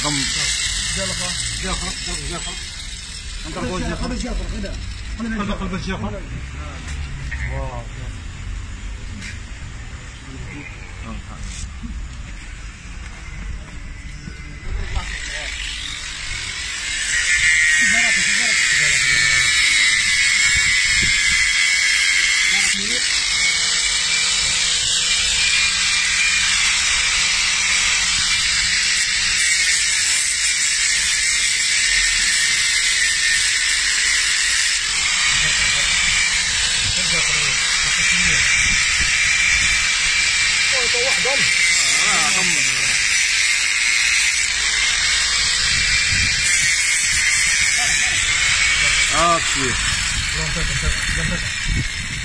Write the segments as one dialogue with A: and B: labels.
A: جافر جافر نضربوا جافر.
B: قلب
A: قلب الجافر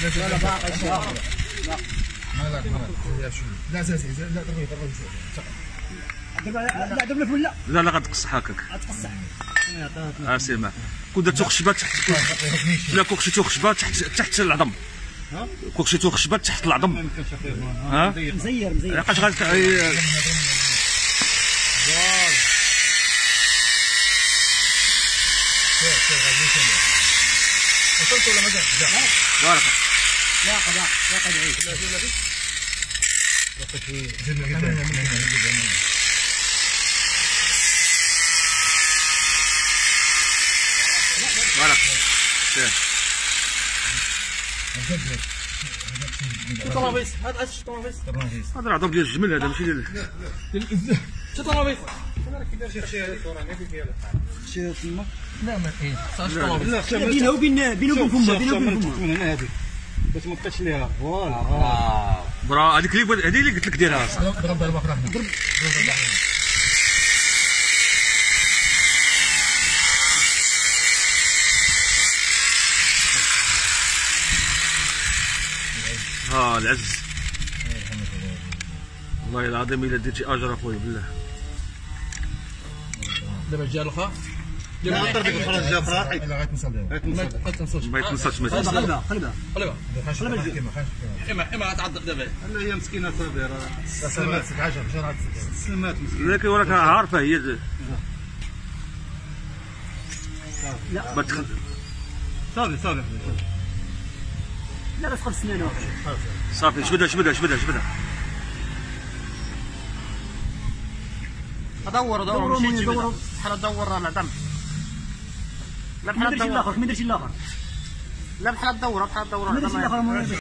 B: لا لا باقي
A: لا لا زازي لا ضربي
B: لا لا
C: لا لا غتقص هكاك.
B: تقصح
C: آه سيما. كون درتو خشبة تحت لا كون خشيتو خشبة تحت تحت العظم. كون خشيتو خشبه تحت العظم. ها؟
B: مزير. مزير
C: لقاش غادي
A: وصلت ولا
B: لا لا
C: سير.
D: طرابيس عش طرابيس
C: هذا العظم ديال الجمل هذا ماشي ديال
D: شو طرابيس
B: شي تما
A: لا ما كاين
D: طرابيس
B: بينه وبين بينه وبين فمه بينه وبين فمه
A: من هنا هذه باش ما تبقاش ليها فوالا
C: برا هذيك اللي قلت لك ديرها
A: ضرب ضربه أخرى هنا
C: ها العز. والله العظيم الا درتي أجر اخويا بالله.
D: دابا جا الخا
A: لا ضربك خرج جافر الا غادي نصل
D: ما تنساش
C: ما يتنصتش ما يتنصتش
B: قلبها قلبها
D: قلبها
A: قلبها
D: إما إما غتعضق دابا.
A: لا هي مسكينة صابره سلمات. 16 شهر سلمات. مسكينة.
C: لكن وراك عارفة هي.
B: لا.
A: صافي صافي.
B: لا تدخل سنانه
C: صافي جبدها جبدها جبدها جبدها
D: دور
B: دوروا
D: مشيت
B: من
D: جبدها.
B: دوروا.
D: بحال دور العظم لا
B: ما
D: بحال
B: درتش
D: دور
B: الآخر ما درتش الآخر.
D: لا بحال دور بحال دور
B: الآخر